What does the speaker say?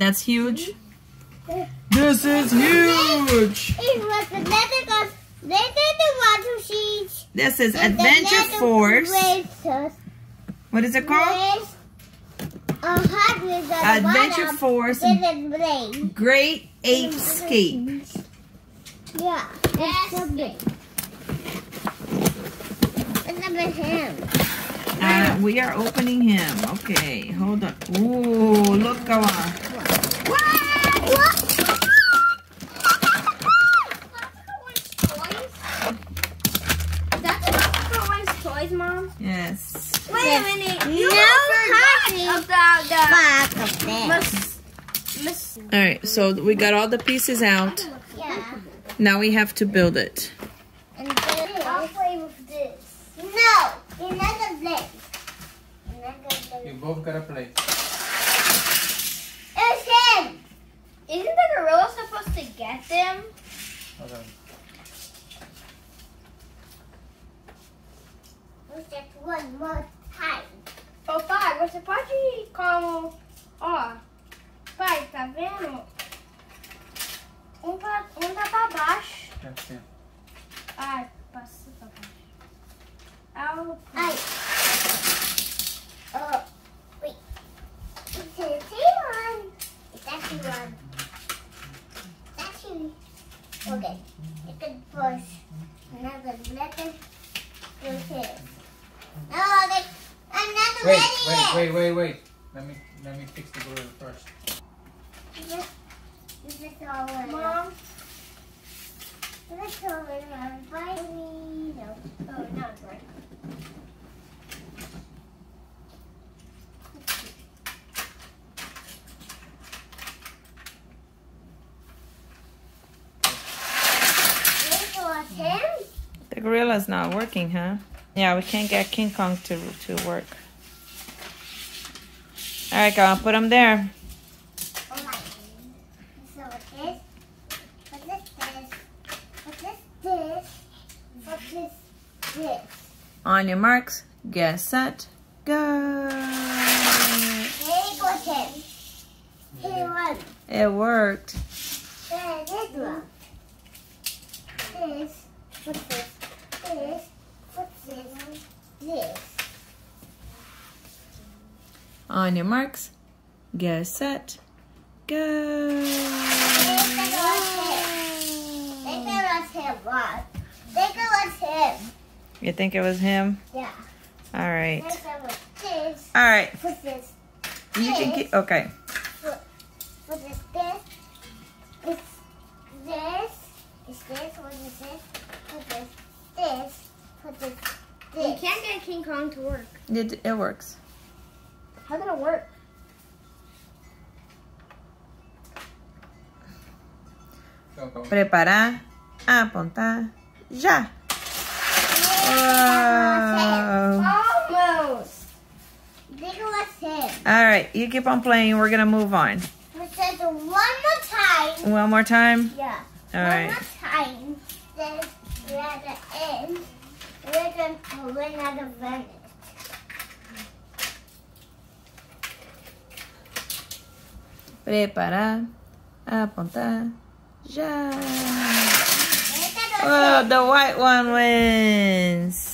That's huge. This is huge. It was the letter goes. They did the water sheet. This is and Adventure Force. races What is it called? with A Hot Wheels at the Adventure bottom. Force With a blade. Great Ape Escape. Yeah. It's so big. It's a. Uh, we are opening him. Okay, hold on. Ooh, look, go on. What? That's about One's toys, Mom. Yes. Wait a minute. You No forgot about the Back of that. Miss Miss. All right, so we got all the pieces out. Yeah. Now we have to build it. And then I'll play with this. No, another blade. Another You both gotta play. Just one more time. Oh, pai, você pode como, ó, pai, tá vendo? Um, pra, um tá pra baixo. That's it. Ai, passa pra baixo. Ah, o- Ai. Oh, wait. It's a one. It's actually one. It's actually. Okay. You can push another letter through here. No, they, I'm not Wait, ready wait, yet. wait, wait, wait. Let me let me fix the gorilla first. This, this is all in Mom, This is all in my body. No. oh, not right. This was him. The gorilla's not working, huh? Yeah, we can't get King Kong to to work. All right, go put him there. On your marks, get set, go. Hey, was him. He won. It worked. Then this one. This, what's this? This, what's this? This. On your marks, get set, go. Think it was him. Think it was him. What? Think it was him. You think it was him? Yeah. All right. Think it was this. All right. What's this? You can keep. Okay. What is this? It's this. Is this? What is this? What is this? What is You this? can't get King Kong to work. It, it works. How did it work? Go, go. Preparar, apontar, já. Wow. Almost. Think it was him. All right, you keep on playing. We're gonna move on. We said one more time. One more time. Yeah. All one right. more time. Then we're at the end. We're going to run out of minutes. Preparar, apontar, já. Think it was Oh, the white one wins.